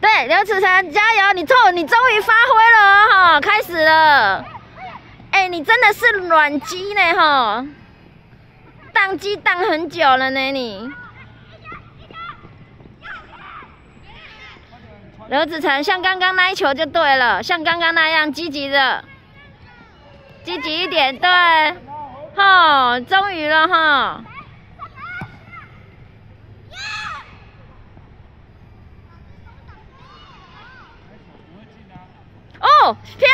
对，刘子成加油！你终你终于发挥了哈，开始了。哎，你真的是软鸡呢哈，宕机宕很久了呢你。刘子成像刚刚那一球就对了，像刚刚那样积极的，积极一点，对，哈，终于了哈。哦，漂